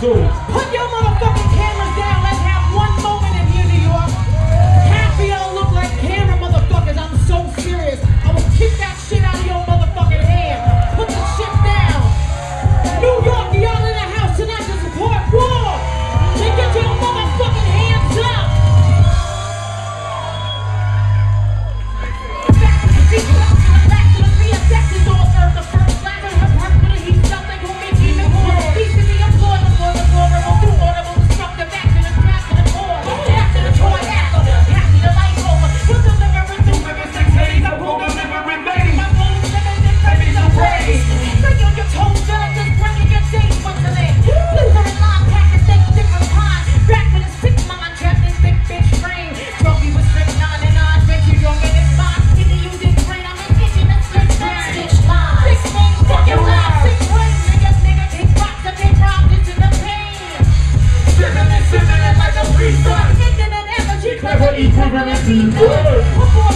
So, Put equivalent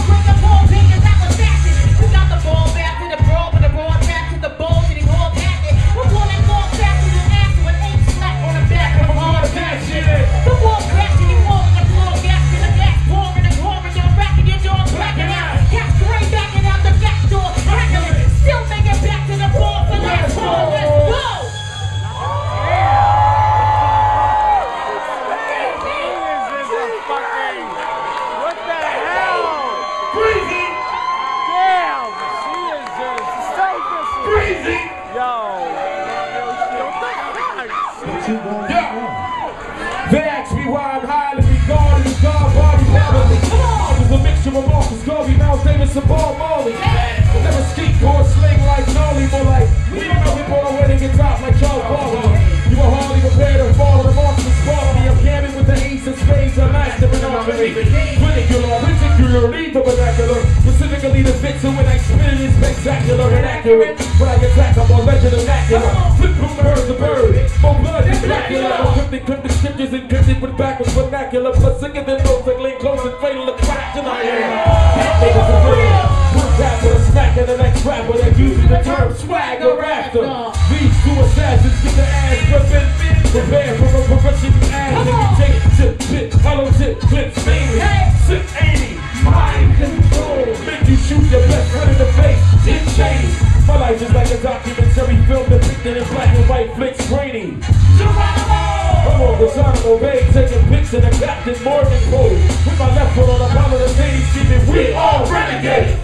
the fuck? Yeah. They ask me why I'm highly regarded as God body bodily. I was a mixture of Marcus Garvey, Miles Davis, and Bob Marley. Never skeet or sling like Nolly, more like we don't know away and get dropped like Charles Barkley. You were hardly prepared to follow the marks of. I'm camming with the ace of spades, I'm mastering archery. Ridiculous, particularly the vernacular. Specifically the vixen when I spit it is spectacular and accurate. When I attack, I'm more legend immaculate. Vernacular. Plus sicker than Glenn Close and fatal attraction. I am. Niggas are real. One rapper, smacking the next rapper that uses the term swagger after. These two assassins get the ass whipping. Prepare for a profession ass. And you take it, tip, tip, hollow tip, clips, mainly. Sip 80, mind control. Make you shoot your best friend in the face. Dick Cheney. My life is like a documentary film depicted in black taking pics in a Captain Morgan pose. With my left foot on the bottom of the stage, screaming, We all renegade.